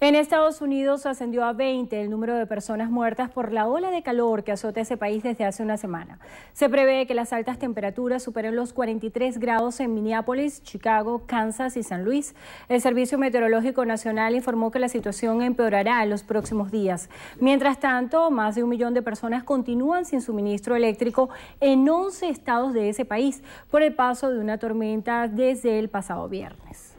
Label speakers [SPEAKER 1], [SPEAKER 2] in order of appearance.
[SPEAKER 1] En Estados Unidos ascendió a 20 el número de personas muertas por la ola de calor que azota ese país desde hace una semana. Se prevé que las altas temperaturas superen los 43 grados en Minneapolis, Chicago, Kansas y San Luis. El Servicio Meteorológico Nacional informó que la situación empeorará en los próximos días. Mientras tanto, más de un millón de personas continúan sin suministro eléctrico en 11 estados de ese país por el paso de una tormenta desde el pasado viernes.